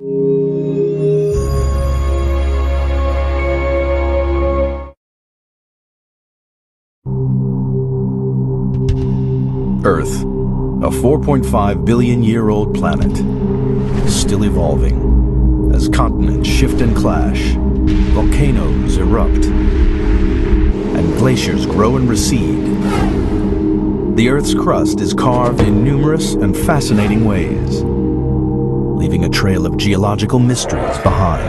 Earth, a 4.5 billion year old planet, still evolving as continents shift and clash, volcanoes erupt, and glaciers grow and recede. The Earth's crust is carved in numerous and fascinating ways, leaving a trail of geological mysteries behind.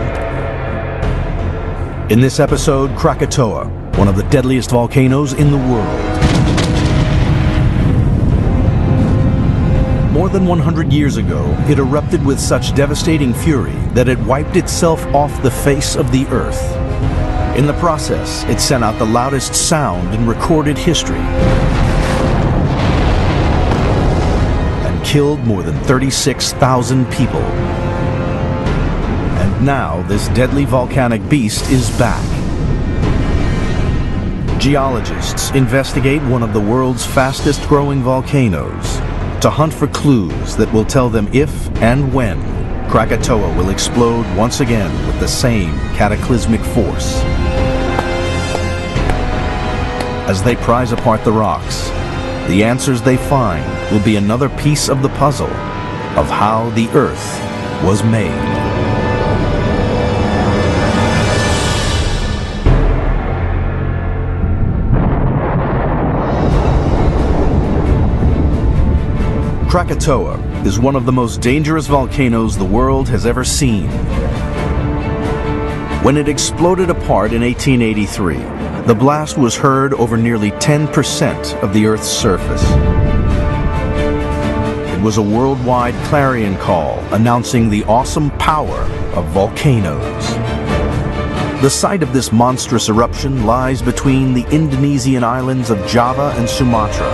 In this episode, Krakatoa, one of the deadliest volcanoes in the world. More than 100 years ago, it erupted with such devastating fury that it wiped itself off the face of the Earth. In the process, it sent out the loudest sound in recorded history killed more than 36,000 people. And now, this deadly volcanic beast is back. Geologists investigate one of the world's fastest growing volcanoes to hunt for clues that will tell them if and when Krakatoa will explode once again with the same cataclysmic force. As they prize apart the rocks, the answers they find will be another piece of the puzzle of how the Earth was made. Krakatoa is one of the most dangerous volcanoes the world has ever seen. When it exploded apart in 1883, the blast was heard over nearly 10% of the Earth's surface. It was a worldwide clarion call announcing the awesome power of volcanoes. The site of this monstrous eruption lies between the Indonesian islands of Java and Sumatra,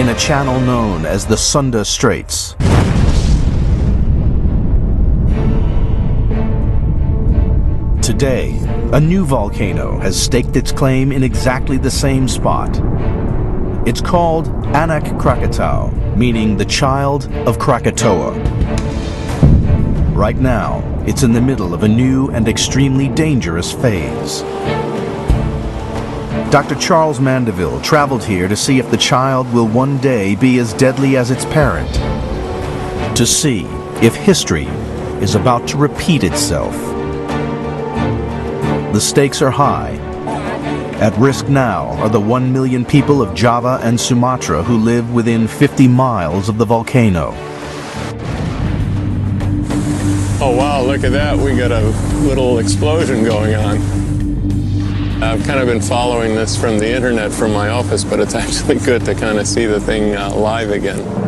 in a channel known as the Sunda Straits. Today, a new volcano has staked its claim in exactly the same spot. It's called Anak Krakatau, meaning the child of Krakatoa. Right now, it's in the middle of a new and extremely dangerous phase. Dr. Charles Mandeville traveled here to see if the child will one day be as deadly as its parent. To see if history is about to repeat itself. The stakes are high. At risk now are the one million people of Java and Sumatra who live within 50 miles of the volcano. Oh wow, look at that. We got a little explosion going on. I've kind of been following this from the internet from my office, but it's actually good to kind of see the thing uh, live again.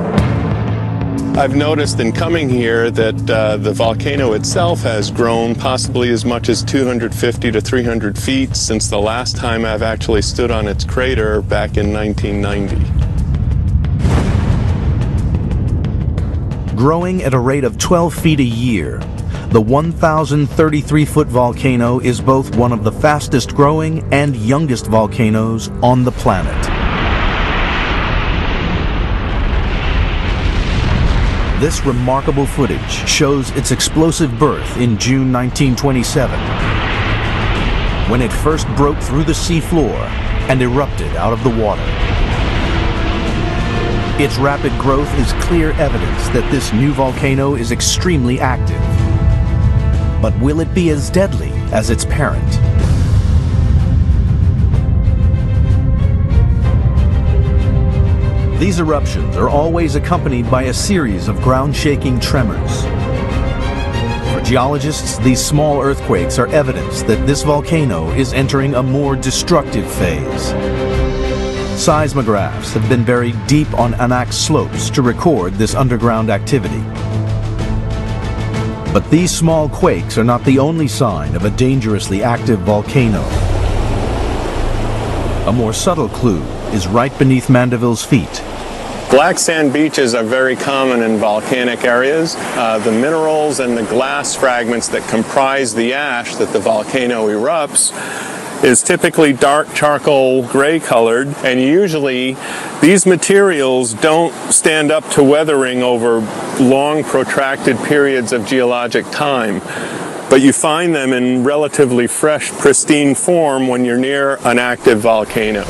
I've noticed in coming here that uh, the volcano itself has grown possibly as much as 250 to 300 feet since the last time I've actually stood on its crater back in 1990. Growing at a rate of 12 feet a year, the 1,033-foot volcano is both one of the fastest growing and youngest volcanoes on the planet. This remarkable footage shows its explosive birth in June 1927, when it first broke through the seafloor and erupted out of the water. Its rapid growth is clear evidence that this new volcano is extremely active but will it be as deadly as its parent? These eruptions are always accompanied by a series of ground-shaking tremors. For geologists, these small earthquakes are evidence that this volcano is entering a more destructive phase. Seismographs have been buried deep on Anak slopes to record this underground activity. But these small quakes are not the only sign of a dangerously active volcano. A more subtle clue is right beneath Mandeville's feet. Black sand beaches are very common in volcanic areas. Uh, the minerals and the glass fragments that comprise the ash that the volcano erupts is typically dark charcoal gray colored, and usually these materials don't stand up to weathering over long protracted periods of geologic time. But you find them in relatively fresh, pristine form when you're near an active volcano.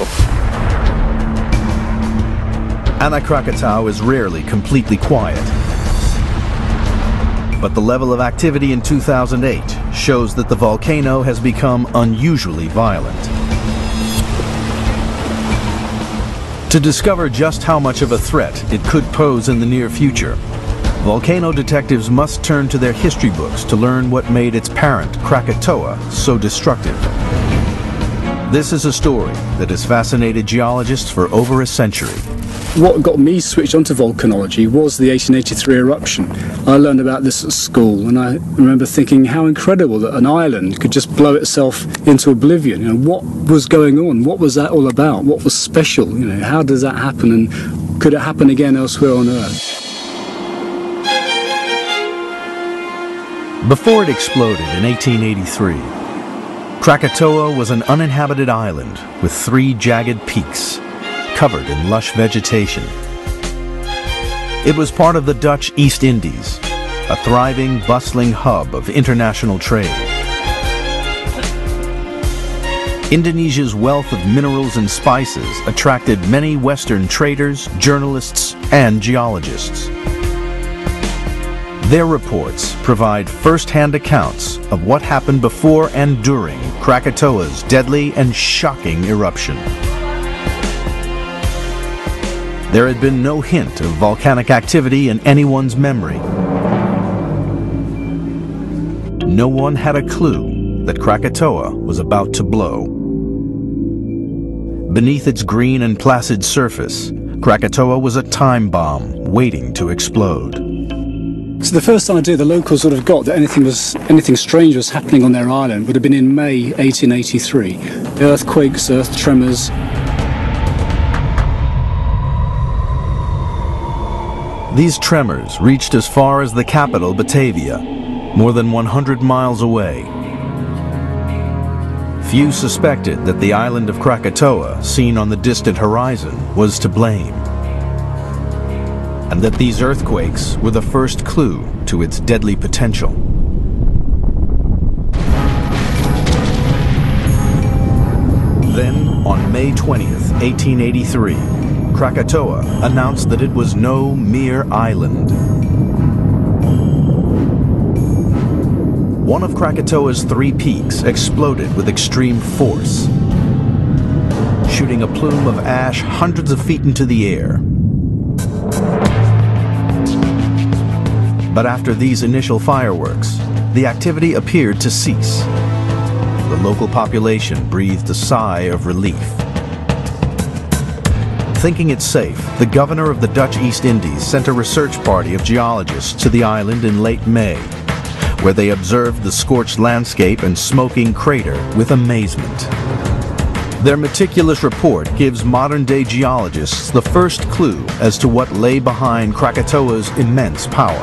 Anak is rarely completely quiet. But the level of activity in 2008 shows that the volcano has become unusually violent. To discover just how much of a threat it could pose in the near future, volcano detectives must turn to their history books to learn what made its parent, Krakatoa, so destructive. This is a story that has fascinated geologists for over a century what got me switched onto volcanology was the 1883 eruption. I learned about this at school, and I remember thinking how incredible that an island could just blow itself into oblivion. You know, what was going on? What was that all about? What was special? You know, how does that happen? And could it happen again elsewhere on Earth? Before it exploded in 1883, Krakatoa was an uninhabited island with three jagged peaks covered in lush vegetation. It was part of the Dutch East Indies, a thriving, bustling hub of international trade. Indonesia's wealth of minerals and spices attracted many Western traders, journalists, and geologists. Their reports provide first-hand accounts of what happened before and during Krakatoa's deadly and shocking eruption. There had been no hint of volcanic activity in anyone's memory. No one had a clue that Krakatoa was about to blow. Beneath its green and placid surface, Krakatoa was a time bomb waiting to explode. So the first idea the locals would have got that anything was anything strange was happening on their island would have been in May 1883. Earthquakes, earth tremors, These tremors reached as far as the capital, Batavia, more than 100 miles away. Few suspected that the island of Krakatoa, seen on the distant horizon, was to blame. And that these earthquakes were the first clue to its deadly potential. Then, on May 20th, 1883, Krakatoa announced that it was no mere island. One of Krakatoa's three peaks exploded with extreme force, shooting a plume of ash hundreds of feet into the air. But after these initial fireworks, the activity appeared to cease. The local population breathed a sigh of relief. Thinking it safe, the governor of the Dutch East Indies sent a research party of geologists to the island in late May, where they observed the scorched landscape and smoking crater with amazement. Their meticulous report gives modern-day geologists the first clue as to what lay behind Krakatoa's immense power.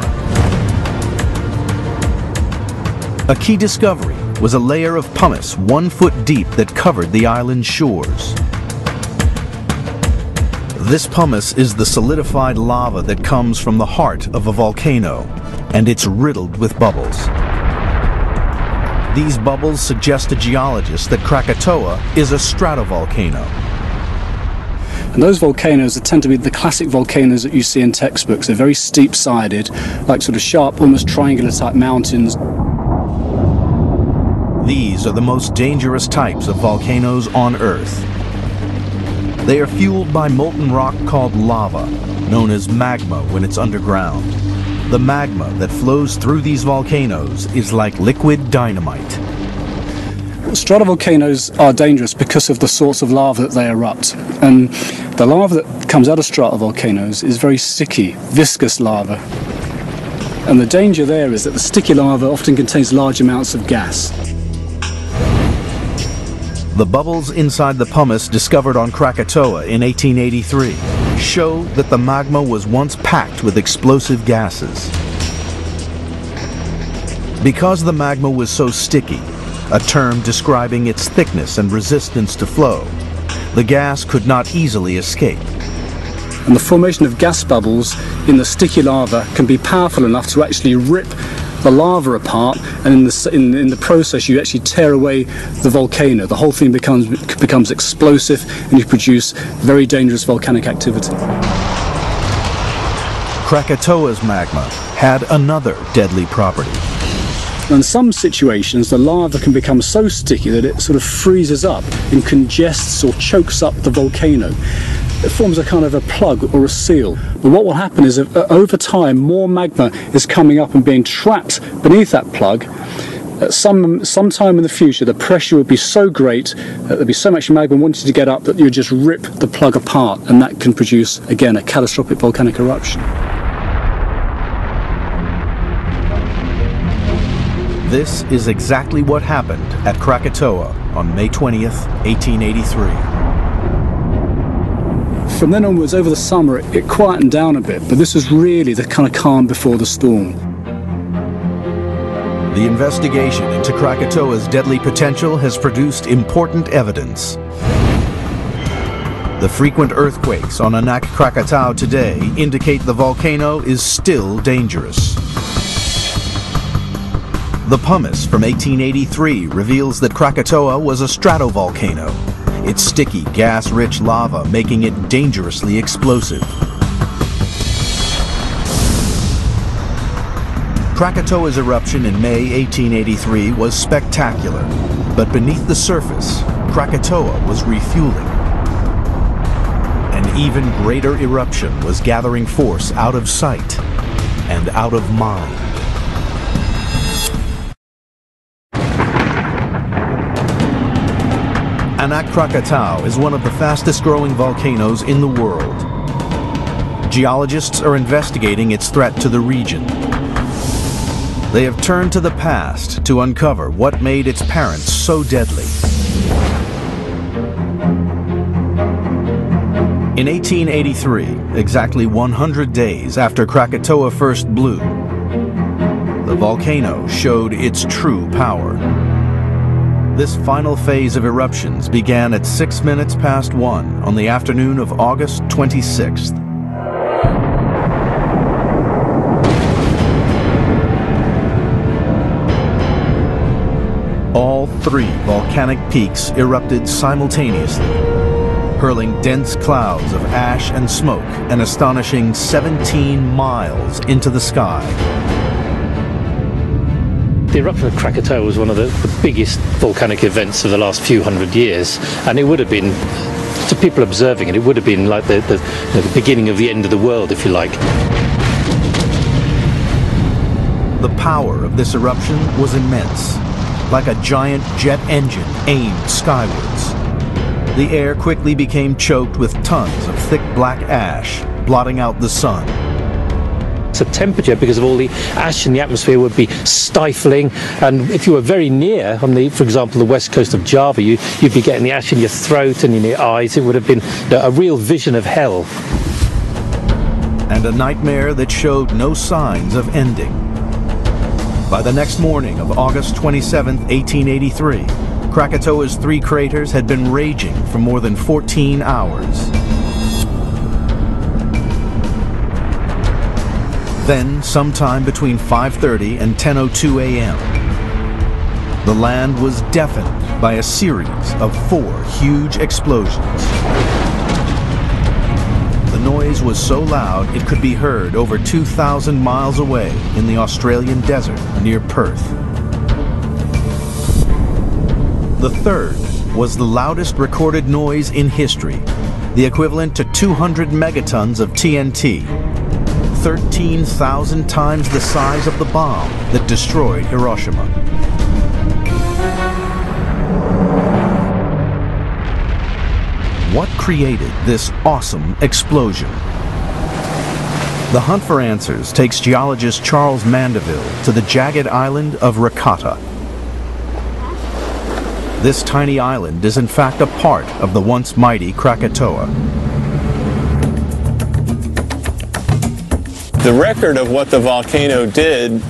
A key discovery was a layer of pumice one foot deep that covered the island's shores. This pumice is the solidified lava that comes from the heart of a volcano, and it's riddled with bubbles. These bubbles suggest to geologists that Krakatoa is a stratovolcano. And those volcanoes tend to be the classic volcanoes that you see in textbooks. They're very steep-sided, like sort of sharp, almost triangular type mountains. These are the most dangerous types of volcanoes on Earth. They are fueled by molten rock called lava, known as magma when it's underground. The magma that flows through these volcanoes is like liquid dynamite. Stratovolcanoes are dangerous because of the sorts of lava that they erupt. And the lava that comes out of stratovolcanoes is very sticky, viscous lava. And the danger there is that the sticky lava often contains large amounts of gas. The bubbles inside the pumice discovered on Krakatoa in 1883 show that the magma was once packed with explosive gases. Because the magma was so sticky, a term describing its thickness and resistance to flow. The gas could not easily escape. And the formation of gas bubbles in the sticky lava can be powerful enough to actually rip the lava apart, and in the, in, in, the process, you actually tear away the volcano. The whole thing becomes, becomes explosive, and you produce very dangerous volcanic activity. Krakatoa's magma had another deadly property. In some situations, the lava can become so sticky that it sort of freezes up and congests or chokes up the volcano it forms a kind of a plug or a seal. But what will happen is that uh, over time, more magma is coming up and being trapped beneath that plug. At some sometime in the future, the pressure would be so great that there'd be so much magma wanting to get up that you just rip the plug apart, and that can produce again a catastrophic volcanic eruption. This is exactly what happened at Krakatoa on May 20th, 1883. From then onwards, over the summer, it, it quietened down a bit, but this was really the kind of calm before the storm. The investigation into Krakatoa's deadly potential has produced important evidence. The frequent earthquakes on Anak Krakatau today indicate the volcano is still dangerous. The pumice from 1883 reveals that Krakatoa was a stratovolcano its sticky, gas-rich lava making it dangerously explosive. Krakatoa's eruption in May 1883 was spectacular, but beneath the surface, Krakatoa was refueling. An even greater eruption was gathering force out of sight and out of mind. Anak Krakatau is one of the fastest growing volcanoes in the world. Geologists are investigating its threat to the region. They have turned to the past to uncover what made its parents so deadly. In 1883, exactly 100 days after Krakatoa first blew, the volcano showed its true power. This final phase of eruptions began at 6 minutes past 1 on the afternoon of August 26th. All three volcanic peaks erupted simultaneously, hurling dense clouds of ash and smoke an astonishing 17 miles into the sky. The eruption of Krakatoa was one of the, the biggest volcanic events of the last few hundred years, and it would have been to people observing it, it would have been like the, the, you know, the, beginning of the end of the world, if you like. The power of this eruption was immense, like a giant jet engine aimed skywards. The air quickly became choked with tons of thick black ash, blotting out the sun the temperature because of all the ash in the atmosphere would be stifling. And if you were very near on the for example the west coast of Java you, would be getting the ash in your throat and in your eyes. It would have been a real vision of hell. And a nightmare that showed no signs of ending. By the next morning of August 27, 1883 Krakatoa's three craters had been raging for more than 14 hours Then, sometime between 5.30 and 10.02 a.m., the land was deafened by a series of four huge explosions. The noise was so loud it could be heard over 2,000 miles away in the Australian desert near Perth. The third was the loudest recorded noise in history, the equivalent to 200 megatons of TNT, 13,000 times the size of the bomb that destroyed Hiroshima. What created this awesome explosion? The hunt for answers takes geologist Charles Mandeville to the jagged island of Rakata. This tiny island is in fact a part of the once mighty Krakatoa. The record of what the volcano did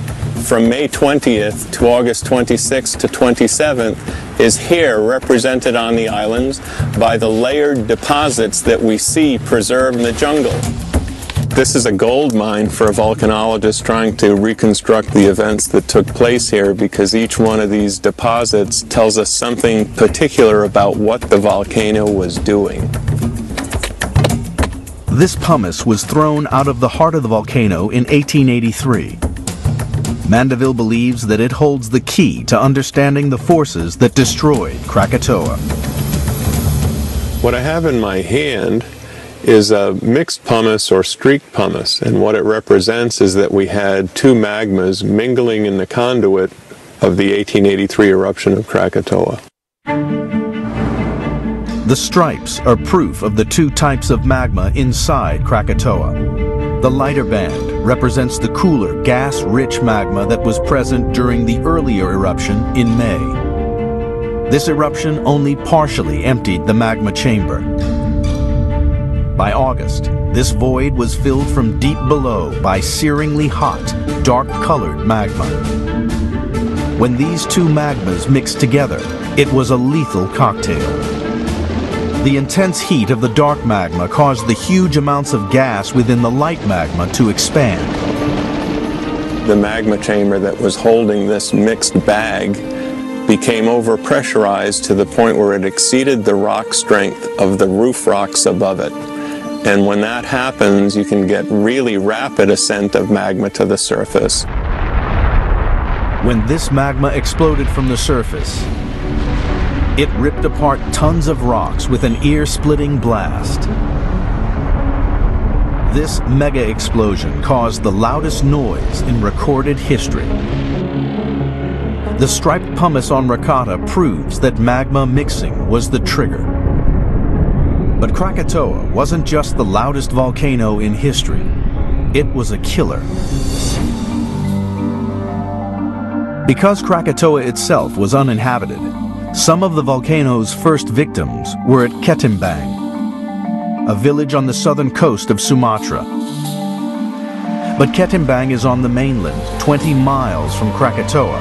from May 20th to August 26th to 27th is here represented on the islands by the layered deposits that we see preserved in the jungle. This is a gold mine for a volcanologist trying to reconstruct the events that took place here because each one of these deposits tells us something particular about what the volcano was doing. This pumice was thrown out of the heart of the volcano in 1883. Mandeville believes that it holds the key to understanding the forces that destroyed Krakatoa. What I have in my hand is a mixed pumice or streaked pumice, and what it represents is that we had two magmas mingling in the conduit of the 1883 eruption of Krakatoa. The stripes are proof of the two types of magma inside Krakatoa. The lighter band represents the cooler, gas-rich magma that was present during the earlier eruption in May. This eruption only partially emptied the magma chamber. By August, this void was filled from deep below by searingly hot, dark-colored magma. When these two magmas mixed together, it was a lethal cocktail. The intense heat of the dark magma caused the huge amounts of gas within the light magma to expand. The magma chamber that was holding this mixed bag became overpressurized to the point where it exceeded the rock strength of the roof rocks above it. And when that happens, you can get really rapid ascent of magma to the surface. When this magma exploded from the surface, it ripped apart tons of rocks with an ear-splitting blast. This mega explosion caused the loudest noise in recorded history. The striped pumice on Rakata proves that magma mixing was the trigger. But Krakatoa wasn't just the loudest volcano in history. It was a killer. Because Krakatoa itself was uninhabited, some of the volcano's first victims were at Ketimbang, a village on the southern coast of Sumatra. But Ketimbang is on the mainland, 20 miles from Krakatoa,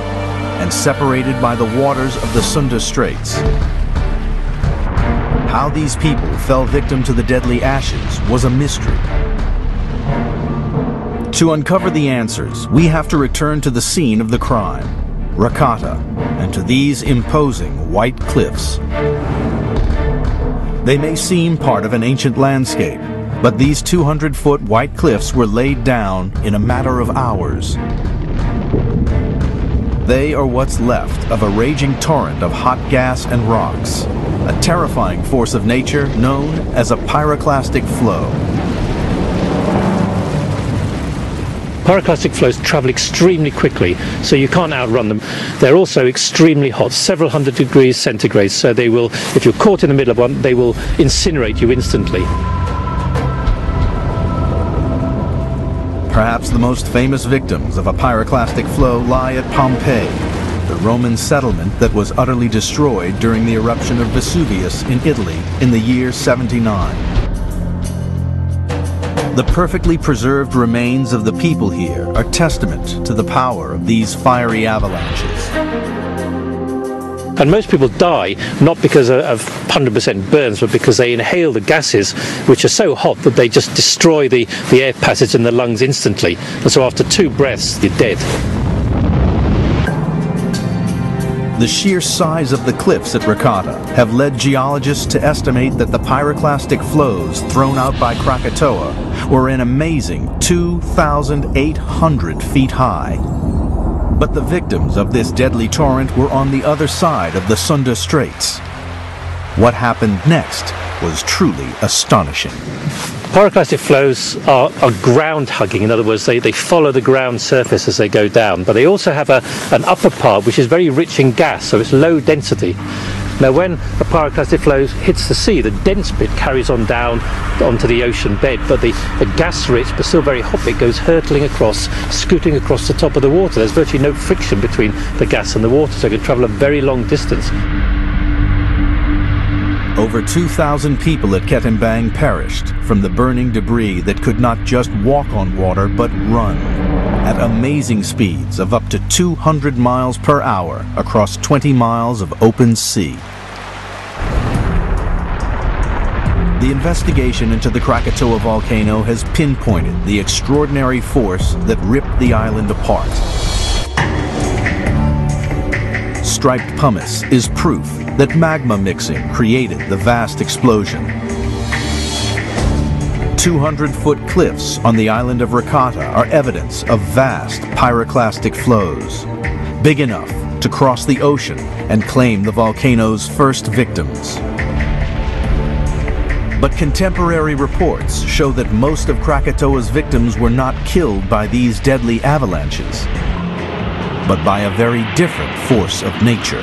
and separated by the waters of the Sunda Straits. How these people fell victim to the deadly ashes was a mystery. To uncover the answers, we have to return to the scene of the crime, Rakata, and to these imposing white cliffs. They may seem part of an ancient landscape, but these 200-foot white cliffs were laid down in a matter of hours. They are what's left of a raging torrent of hot gas and rocks, a terrifying force of nature known as a pyroclastic flow. Pyroclastic flows travel extremely quickly, so you can't outrun them. They're also extremely hot, several hundred degrees centigrade, so they will, if you're caught in the middle of one, they will incinerate you instantly. Perhaps the most famous victims of a pyroclastic flow lie at Pompeii, the Roman settlement that was utterly destroyed during the eruption of Vesuvius in Italy in the year 79. The perfectly preserved remains of the people here are testament to the power of these fiery avalanches. And most people die not because of 100% burns, but because they inhale the gases, which are so hot that they just destroy the, the air passage in the lungs instantly. And so after two breaths, you're dead. The sheer size of the cliffs at Rakata have led geologists to estimate that the pyroclastic flows thrown out by Krakatoa were an amazing 2,800 feet high. But the victims of this deadly torrent were on the other side of the Sunda Straits. What happened next was truly astonishing. Pyroclastic flows are, are, ground hugging. In other words, they, they follow the ground surface as they go down. But they also have a, an upper part which is very rich in gas, so it's low density. Now, when a pyroclastic flow hits the sea, the dense bit carries on down onto the ocean bed, but the, the gas rich but still very hot bit goes hurtling across, scooting across the top of the water. There's virtually no friction between the gas and the water, so it can travel a very long distance. Over 2,000 people at Ketimbang perished from the burning debris that could not just walk on water but run. at amazing speeds of up to 200 miles per hour across 20 miles of open sea. The investigation into the Krakatoa volcano has pinpointed the extraordinary force that ripped the island apart. Striped pumice is proof that magma mixing created the vast explosion. 200-foot cliffs on the island of Rakata are evidence of vast pyroclastic flows, big enough to cross the ocean and claim the volcano's first victims. But contemporary reports show that most of Krakatoa's victims were not killed by these deadly avalanches, but by a very different force of nature.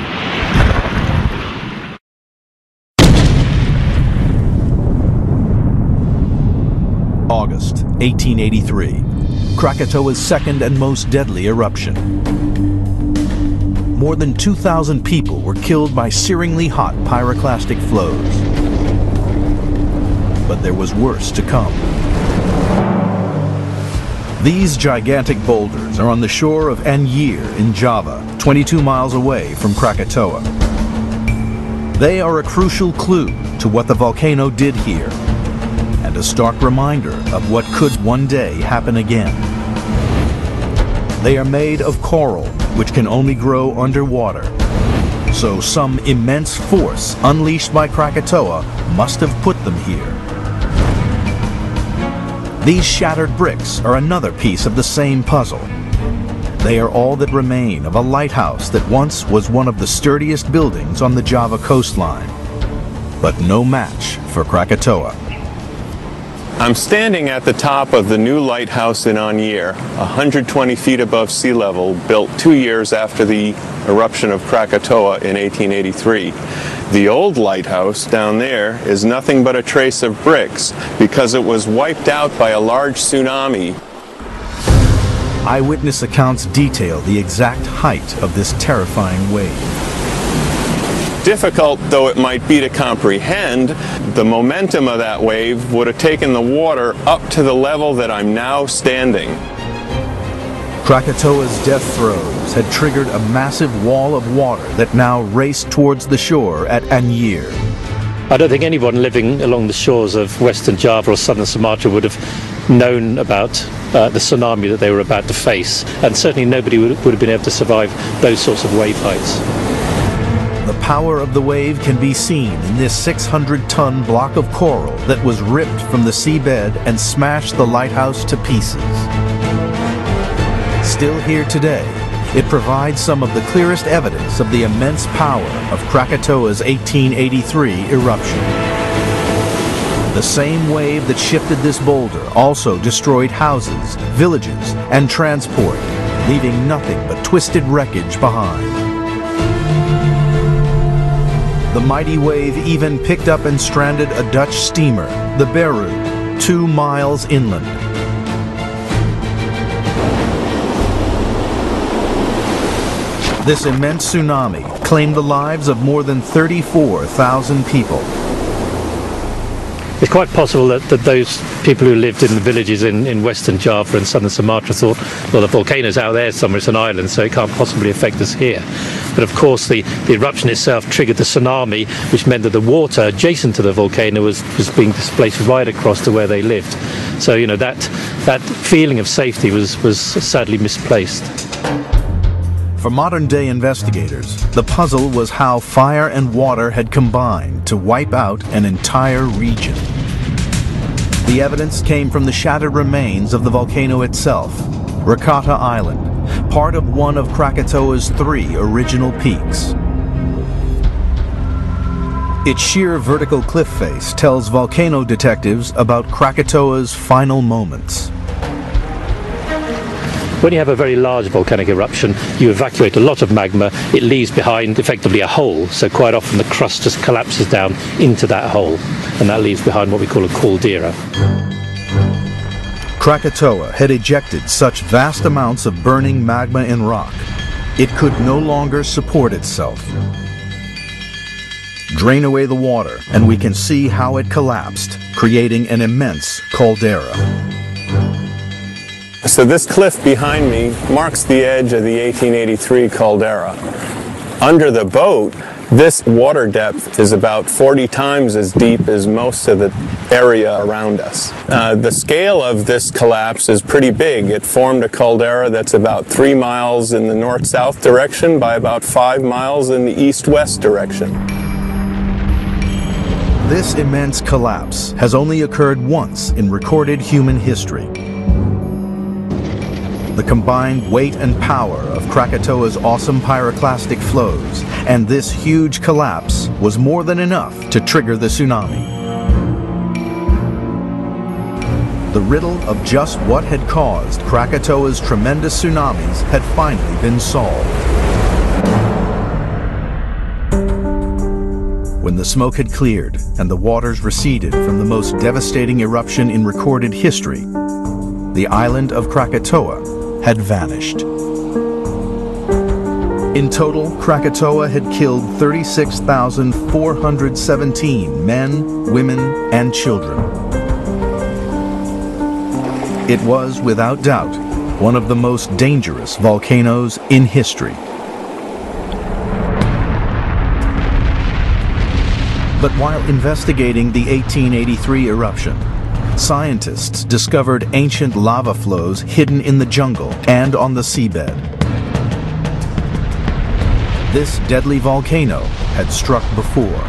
August 1883, Krakatoa's second and most deadly eruption. More than 2,000 people were killed by searingly hot pyroclastic flows. But there was worse to come. These gigantic boulders are on the shore of Anyer in Java, 22 miles away from Krakatoa. They are a crucial clue to what the volcano did here and a stark reminder of what could one day happen again. They are made of coral, which can only grow underwater. So some immense force unleashed by Krakatoa must have put them here. These shattered bricks are another piece of the same puzzle. They are all that remain of a lighthouse that once was one of the sturdiest buildings on the Java coastline. But no match for Krakatoa. I'm standing at the top of the new lighthouse in Anyer, 120 feet above sea level, built two years after the eruption of Krakatoa in 1883. The old lighthouse down there is nothing but a trace of bricks because it was wiped out by a large tsunami. Eyewitness accounts detail the exact height of this terrifying wave. Difficult though it might be to comprehend, the momentum of that wave would have taken the water up to the level that I'm now standing. Krakatoa's death throes had triggered a massive wall of water that now raced towards the shore at Anyer. I don't think anyone living along the shores of Western Java or Southern Sumatra would have known about uh, the tsunami that they were about to face, and certainly nobody would, would have been able to survive those sorts of wave heights. The power of the wave can be seen in this 600-ton block of coral that was ripped from the seabed and smashed the lighthouse to pieces. Still here today, it provides some of the clearest evidence of the immense power of Krakatoa's 1883 eruption. The same wave that shifted this boulder also destroyed houses, villages, and transport, leaving nothing but twisted wreckage behind. The mighty wave even picked up and stranded a Dutch steamer, the Berouw, two miles inland. This immense tsunami claimed the lives of more than 34,000 people. It's quite possible that, that those people who lived in the villages in, in western Java and southern Sumatra thought, well, the volcano's out there somewhere, it's an island, so it can't possibly affect us here. But of course, the, the eruption itself triggered the tsunami, which meant that the water adjacent to the volcano was, was being displaced right across to where they lived. So, you know, that, that feeling of safety was, was sadly misplaced. For modern day investigators, the puzzle was how fire and water had combined to wipe out an entire region. The evidence came from the shattered remains of the volcano itself, Rakata Island, part of one of Krakatoa's three original peaks. Its sheer vertical cliff face tells volcano detectives about Krakatoa's final moments. When you have a very large volcanic eruption, you evacuate a lot of magma, it leaves behind effectively a hole, so quite often the crust just collapses down into that hole, and that leaves behind what we call a caldera. Krakatoa had ejected such vast amounts of burning magma and rock, it could no longer support itself. Drain away the water, and we can see how it collapsed, creating an immense caldera. So this cliff behind me marks the edge of the 1883 caldera. Under the boat, this water depth is about 40 times as deep as most of the area around us. Uh, the scale of this collapse is pretty big. It formed a caldera that's about three miles in the north-south direction by about five miles in the east-west direction. This immense collapse has only occurred once in recorded human history. The combined weight and power of Krakatoa's awesome pyroclastic flows and this huge collapse was more than enough to trigger the tsunami. The riddle of just what had caused Krakatoa's tremendous tsunamis had finally been solved. When the smoke had cleared and the waters receded from the most devastating eruption in recorded history, the island of Krakatoa had vanished. In total, Krakatoa had killed 36,417 men, women, and children. It was, without doubt, one of the most dangerous volcanoes in history. But while investigating the 1883 eruption, scientists discovered ancient lava flows hidden in the jungle and on the seabed. This deadly volcano had struck before.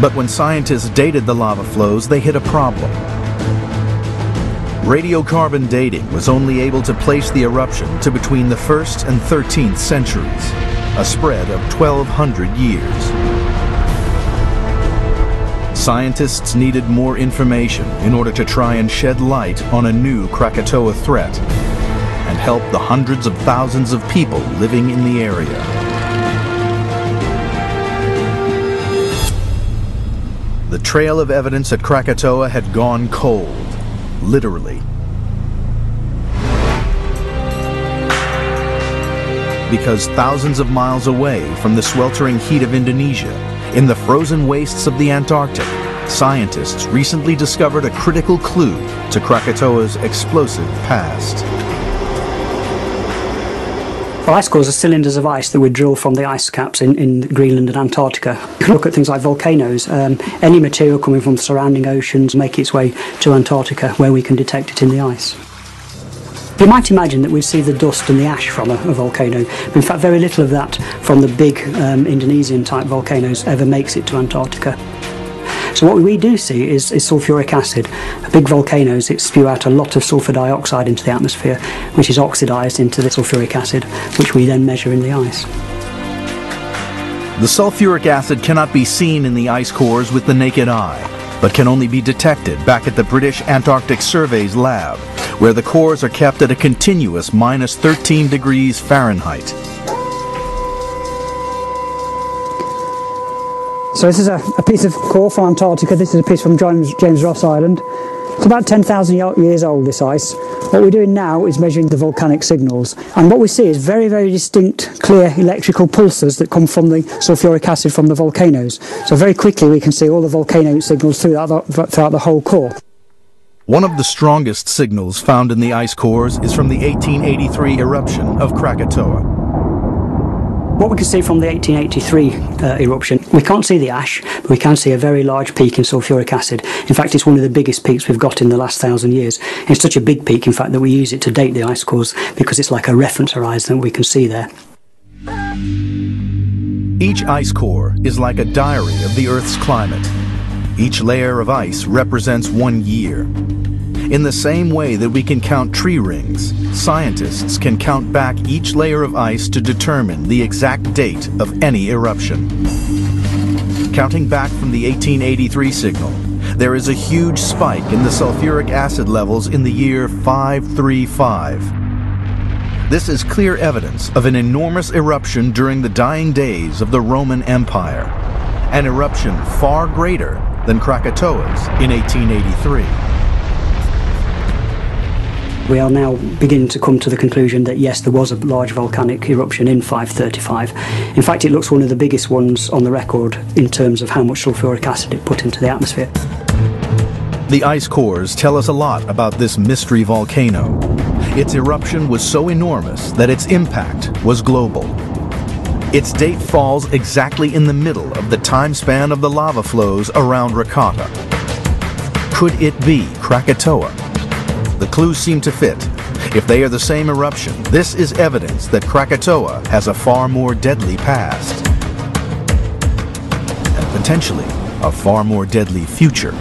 But when scientists dated the lava flows, they hit a problem. Radiocarbon dating was only able to place the eruption to between the 1st and 13th centuries, a spread of 1200 years. Scientists needed more information in order to try and shed light on a new Krakatoa threat and help the hundreds of thousands of people living in the area. The trail of evidence at Krakatoa had gone cold, literally. Because thousands of miles away from the sweltering heat of Indonesia, in the frozen wastes of the Antarctic, scientists recently discovered a critical clue to Krakatoa's explosive past. Well, ice cores are cylinders of ice that we drill from the ice caps in, in Greenland and Antarctica. Look at things like volcanoes. Um, any material coming from surrounding oceans make its way to Antarctica where we can detect it in the ice. You might imagine that we'd see the dust and the ash from a, a volcano. in fact, very little of that from the big um, Indonesian type volcanoes ever makes it to Antarctica. So what we do see is, is, sulfuric acid. Big volcanoes it spew out a lot of sulfur dioxide into the atmosphere, which is oxidized into the sulfuric acid, which we then measure in the ice. The sulfuric acid cannot be seen in the ice cores with the naked eye but can only be detected back at the British Antarctic Survey's lab, where the cores are kept at a continuous minus 13 degrees Fahrenheit. So this is a, a, piece of core from Antarctica. This is a piece from James, James Ross Island. It's about 10,000 years old, this ice. What we're doing now is measuring the volcanic signals. And what we see is very, very distinct, clear electrical pulses that come from the sulfuric acid from the volcanoes. So very quickly we can see all the volcano signals throughout the, throughout the whole core. One of the strongest signals found in the ice cores is from the 1883 eruption of Krakatoa. What we can see from the 1883 uh, eruption, we can't see the ash, but we can see a very large peak in sulfuric acid. In fact, it's one of the biggest peaks we've got in the last thousand years. It's such a big peak, in fact, that we use it to date the ice cores because it's like a reference horizon that we can see there. Each ice core is like a diary of the Earth's climate. Each layer of ice represents one year. In the same way that we can count tree rings, scientists can count back each layer of ice to determine the exact date of any eruption. Counting back from the 1883 signal, there is a huge spike in the sulfuric acid levels in the year 535. This is clear evidence of an enormous eruption during the dying days of the Roman Empire, an eruption far greater than Krakatoa's in 1883 we are now beginning to come to the conclusion that yes, there was a large volcanic eruption in 535. In fact, it looks one of the biggest ones on the record in terms of how much sulfuric acid it put into the atmosphere. The ice cores tell us a lot about this mystery volcano. Its eruption was so enormous that its impact was global. Its date falls exactly in the middle of the time span of the lava flows around Rakata. Could it be Krakatoa? The clues seem to fit. If they are the same eruption, this is evidence that Krakatoa has a far more deadly past. And potentially, a far more deadly future.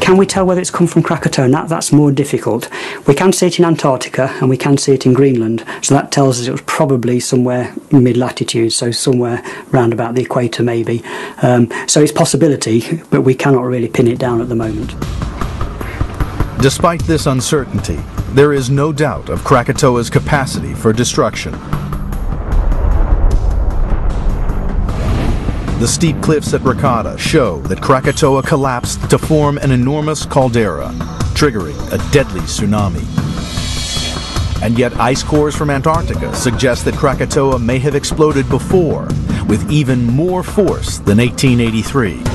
Can we tell whether it's come from Krakatoa? That, that's more difficult. We can see it in Antarctica and we can see it in Greenland, so that tells us it was probably somewhere in mid latitude, so somewhere round about the equator maybe. Um, so it's possibility, but we cannot really pin it down at the moment. Despite this uncertainty, there is no doubt of Krakatoa's capacity for destruction. The steep cliffs at Rakata show that Krakatoa collapsed to form an enormous caldera, triggering a deadly tsunami. And yet ice cores from Antarctica suggest that Krakatoa may have exploded before, with even more force than 1883.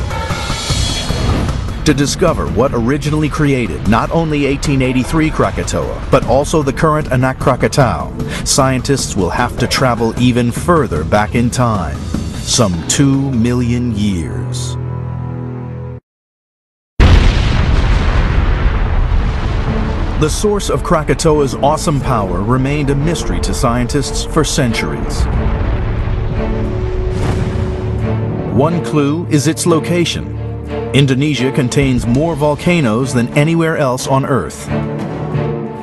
To discover what originally created not only 1883 Krakatoa, but also the current Anak Krakatau, scientists will have to travel even further back in time some two million years. The source of Krakatoa's awesome power remained a mystery to scientists for centuries. One clue is its location. Indonesia contains more volcanoes than anywhere else on Earth.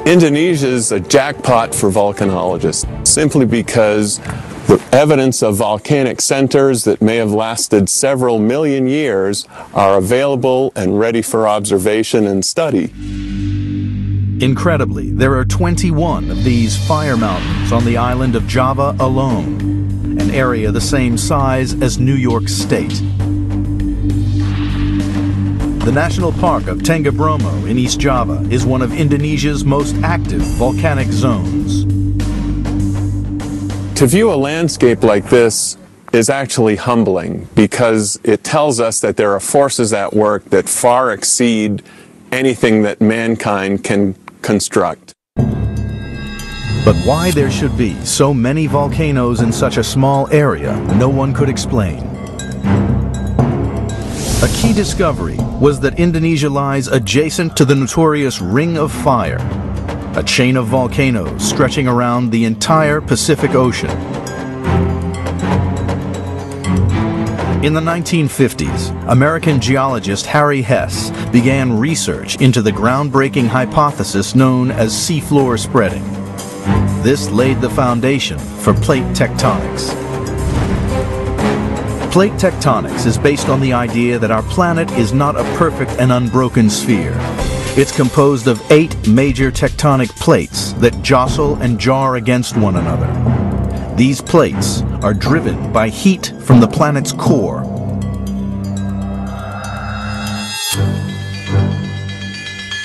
Indonesia is a jackpot for volcanologists simply because the evidence of volcanic centers that may have lasted several million years are available and ready for observation and study. Incredibly, there are 21 of these fire mountains on the island of Java alone, an area the same size as New York State. The National Park of Tengger Bromo in East Java is one of Indonesia's most active volcanic zones. To view a landscape like this is actually humbling because it tells us that there are forces at work that far exceed anything that mankind can construct. But why there should be so many volcanoes in such a small area, no one could explain. A key discovery was that Indonesia lies adjacent to the notorious Ring of Fire, a chain of volcanoes stretching around the entire Pacific Ocean. In the 1950s, American geologist Harry Hess began research into the groundbreaking hypothesis known as seafloor spreading. This laid the foundation for plate tectonics. Plate tectonics is based on the idea that our planet is not a perfect and unbroken sphere. It's composed of eight major tectonic plates that jostle and jar against one another. These plates are driven by heat from the planet's core.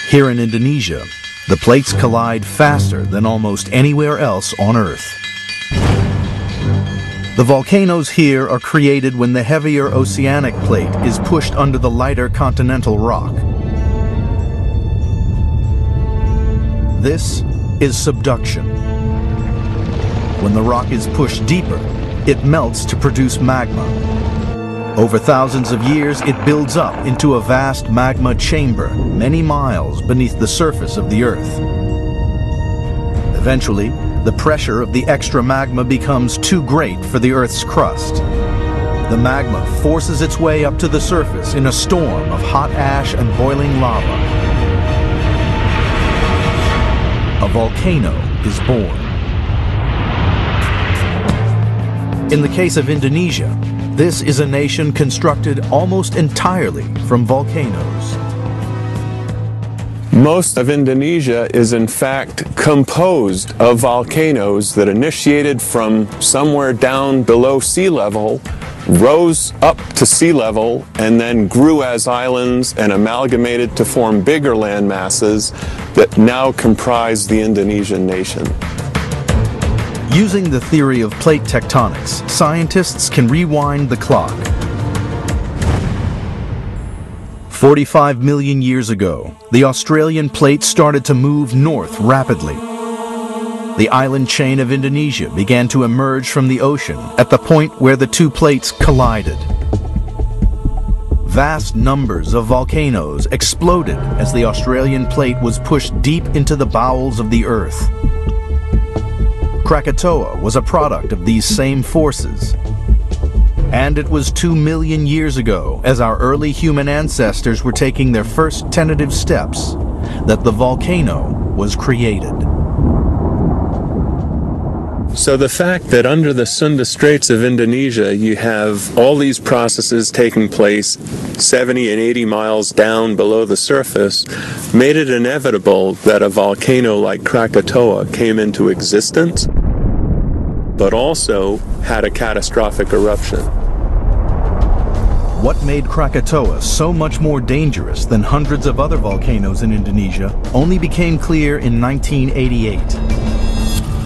Here in Indonesia, the plates collide faster than almost anywhere else on Earth. The volcanoes here are created when the heavier oceanic plate is pushed under the lighter continental rock. This is subduction. When the rock is pushed deeper, it melts to produce magma. Over thousands of years, it builds up into a vast magma chamber many miles beneath the surface of the Earth. Eventually, the pressure of the extra magma becomes too great for the Earth's crust. The magma forces its way up to the surface in a storm of hot ash and boiling lava a volcano is born. In the case of Indonesia, this is a nation constructed almost entirely from volcanoes. Most of Indonesia is in fact composed of volcanoes that initiated from somewhere down below sea level rose up to sea level and then grew as islands and amalgamated to form bigger land masses that now comprise the Indonesian nation. Using the theory of plate tectonics, scientists can rewind the clock 45 million years ago, the Australian plate started to move north rapidly. The island chain of Indonesia began to emerge from the ocean at the point where the two plates collided. Vast numbers of volcanoes exploded as the Australian plate was pushed deep into the bowels of the Earth. Krakatoa was a product of these same forces. And it was two million years ago, as our early human ancestors were taking their first tentative steps, that the volcano was created. So the fact that under the Sunda Straits of Indonesia you have all these processes taking place 70 and 80 miles down below the surface made it inevitable that a volcano like Krakatoa came into existence, but also had a catastrophic eruption. What made Krakatoa so much more dangerous than hundreds of other volcanoes in Indonesia only became clear in 1988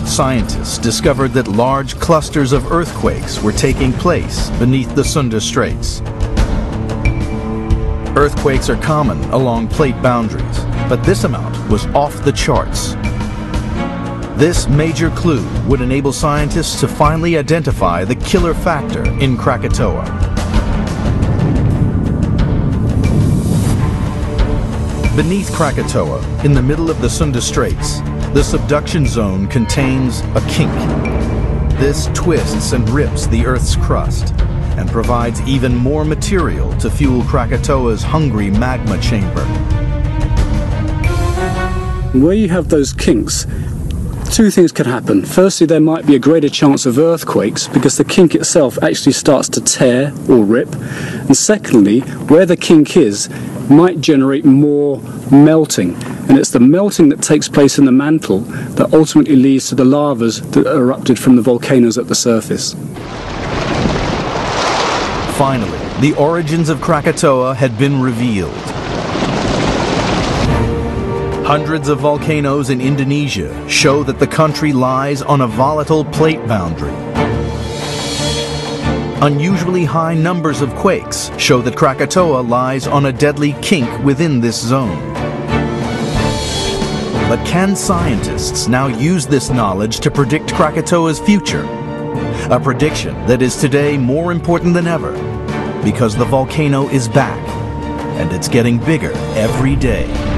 scientists discovered that large clusters of earthquakes were taking place beneath the Sunda Straits. Earthquakes are common along plate boundaries, but this amount was off the charts. This major clue would enable scientists to finally identify the killer factor in Krakatoa. Beneath Krakatoa, in the middle of the Sunda Straits, the subduction zone contains a kink. This twists and rips the Earth's crust and provides even more material to fuel Krakatoa's hungry magma chamber. Where you have those kinks, two things could happen. Firstly, there might be a greater chance of earthquakes because the kink itself actually starts to tear or rip. And secondly, where the kink is might generate more melting. And it's the melting that takes place in the mantle that ultimately leads to the lavas that erupted from the volcanoes at the surface. Finally, the origins of Krakatoa had been revealed. Hundreds of volcanoes in Indonesia show that the country lies on a volatile plate boundary. Unusually high numbers of quakes show that Krakatoa lies on a deadly kink within this zone. But can scientists now use this knowledge to predict Krakatoa's future? A prediction that is today more important than ever because the volcano is back and it's getting bigger every day.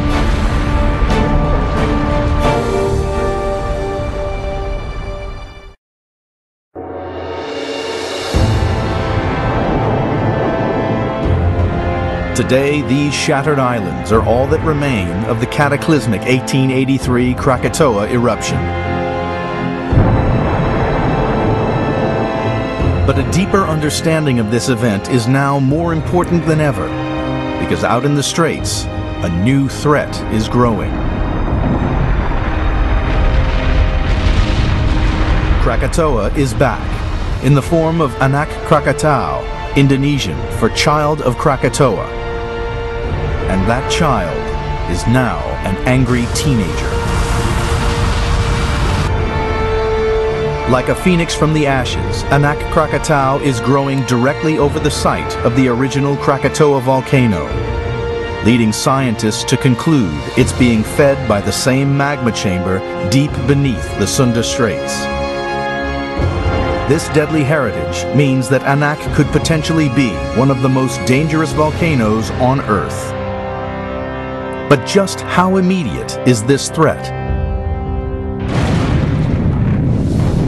Today, these shattered islands are all that remain of the cataclysmic 1883 Krakatoa eruption. But a deeper understanding of this event is now more important than ever, because out in the straits, a new threat is growing. Krakatoa is back, in the form of Anak Krakatau, Indonesian for Child of Krakatoa. And that child is now an angry teenager. Like a phoenix from the ashes, Anak Krakatau is growing directly over the site of the original Krakatoa volcano, leading scientists to conclude it's being fed by the same magma chamber deep beneath the Sunda Straits. This deadly heritage means that Anak could potentially be one of the most dangerous volcanoes on Earth. But just how immediate is this threat?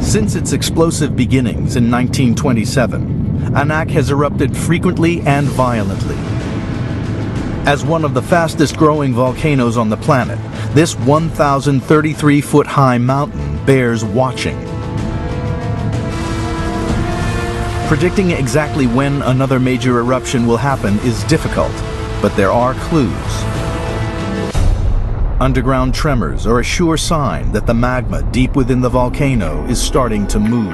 Since its explosive beginnings in 1927, Anak has erupted frequently and violently. As one of the fastest growing volcanoes on the planet, this 1,033 foot high mountain bears watching. Predicting exactly when another major eruption will happen is difficult, but there are clues. Underground tremors are a sure sign that the magma deep within the volcano is starting to move.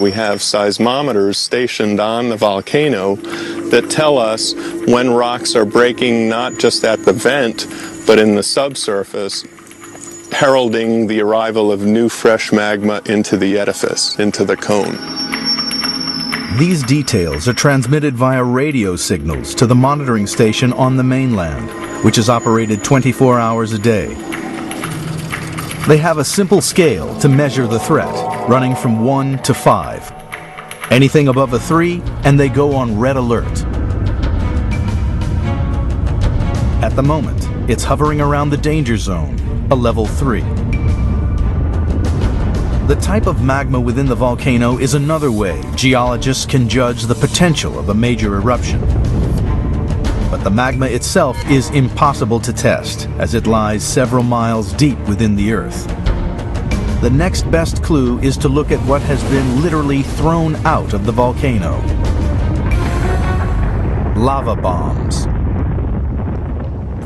We have seismometers stationed on the volcano that tell us when rocks are breaking not just at the vent, but in the subsurface, heralding the arrival of new fresh magma into the edifice, into the cone. These details are transmitted via radio signals to the monitoring station on the mainland, which is operated 24 hours a day. They have a simple scale to measure the threat, running from 1 to 5. Anything above a 3, and they go on red alert. At the moment, it's hovering around the danger zone, a level 3. The type of magma within the volcano is another way geologists can judge the potential of a major eruption. But the magma itself is impossible to test, as it lies several miles deep within the Earth. The next best clue is to look at what has been literally thrown out of the volcano. Lava bombs.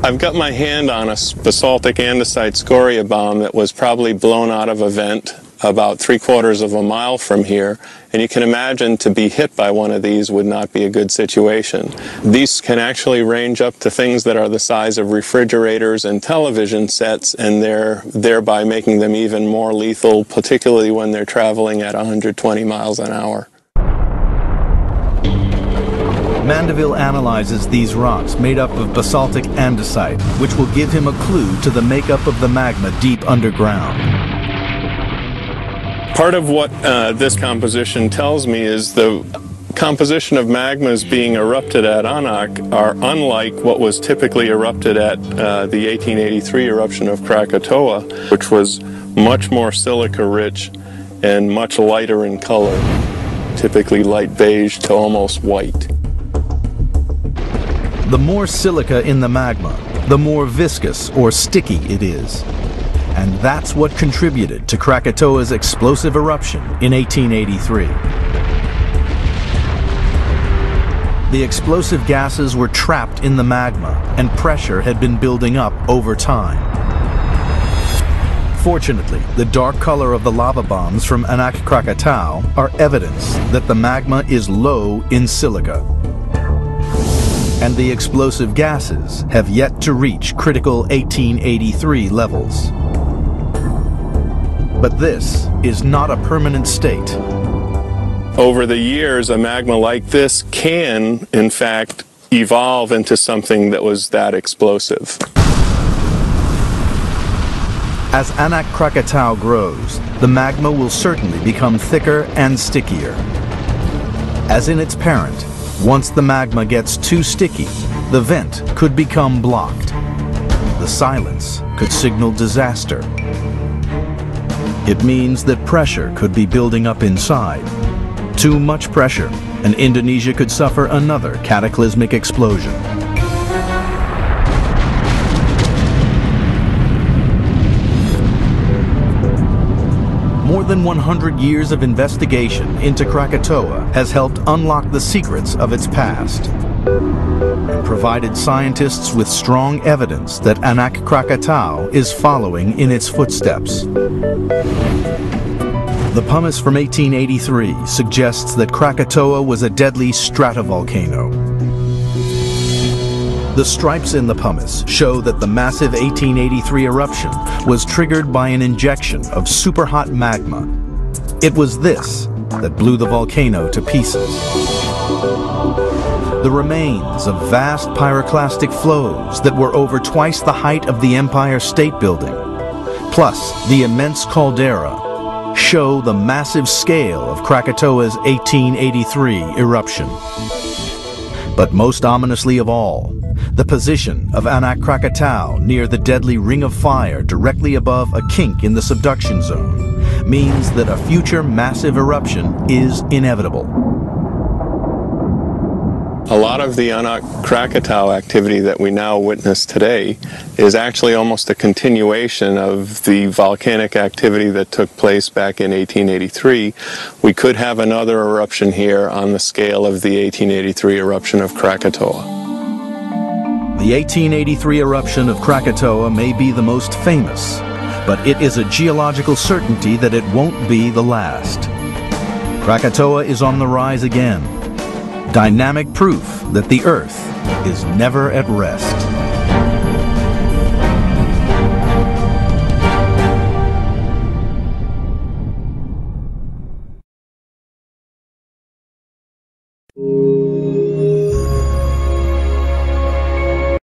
I've got my hand on a basaltic andesite scoria bomb that was probably blown out of a vent about three quarters of a mile from here. And you can imagine to be hit by one of these would not be a good situation. These can actually range up to things that are the size of refrigerators and television sets, and they're thereby making them even more lethal, particularly when they're traveling at 120 miles an hour. Mandeville analyzes these rocks made up of basaltic andesite, which will give him a clue to the makeup of the magma deep underground. Part of what uh, this composition tells me is the composition of magmas being erupted at Anak are unlike what was typically erupted at uh, the 1883 eruption of Krakatoa, which was much more silica rich and much lighter in color, typically light beige to almost white. The more silica in the magma, the more viscous or sticky it is. And that's what contributed to Krakatoa's explosive eruption in 1883. The explosive gases were trapped in the magma, and pressure had been building up over time. Fortunately, the dark color of the lava bombs from Anak Krakatau are evidence that the magma is low in silica and the explosive gases have yet to reach critical 1883 levels. But this is not a permanent state. Over the years, a magma like this can, in fact, evolve into something that was that explosive. As Anak Krakatau grows, the magma will certainly become thicker and stickier. As in its parent, once the magma gets too sticky, the vent could become blocked. The silence could signal disaster. It means that pressure could be building up inside. Too much pressure, and Indonesia could suffer another cataclysmic explosion. More than 100 years of investigation into Krakatoa has helped unlock the secrets of its past and provided scientists with strong evidence that Anak Krakatau is following in its footsteps. The pumice from 1883 suggests that Krakatoa was a deadly stratovolcano. The stripes in the pumice show that the massive 1883 eruption was triggered by an injection of superhot magma. It was this that blew the volcano to pieces. The remains of vast pyroclastic flows that were over twice the height of the Empire State Building, plus the immense caldera, show the massive scale of Krakatoa's 1883 eruption. But most ominously of all, the position of Anak Krakatau near the deadly ring of fire directly above a kink in the subduction zone means that a future massive eruption is inevitable. A lot of the Anak Krakatau activity that we now witness today is actually almost a continuation of the volcanic activity that took place back in 1883. We could have another eruption here on the scale of the 1883 eruption of Krakatoa. The 1883 eruption of Krakatoa may be the most famous, but it is a geological certainty that it won't be the last. Krakatoa is on the rise again. Dynamic proof that the Earth is never at rest.